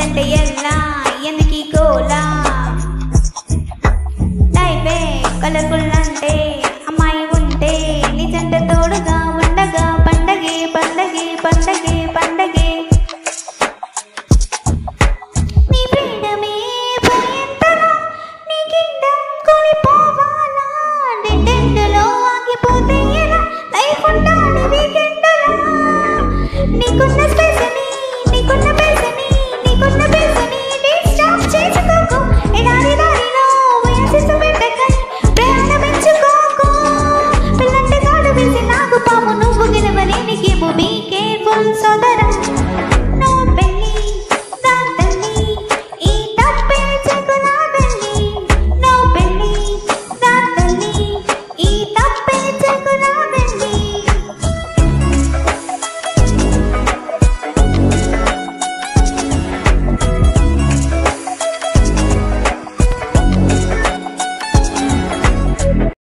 తంಡೆ ಎಲ್ಲ ఎందుకీ గోలా? టైపే కలర్ఫుల్ అంటే అమ్మాయి ఉంటే నిజంట తోడుగా ఉండగా పండగే పండగే పండగే పండగే. ఉండాలి Only give me careful so that I